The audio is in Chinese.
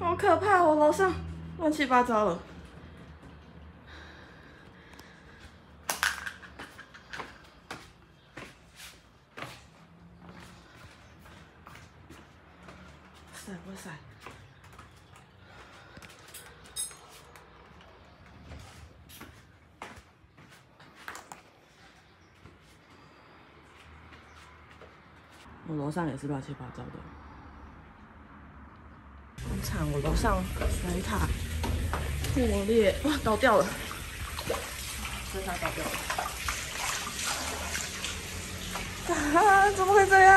好可怕！我楼上乱七八糟了。塞，哇塞！我楼上也是乱七八糟的。惨，我楼上水塔破裂，哇，倒掉了，水塔倒掉了，啊，怎么会这样？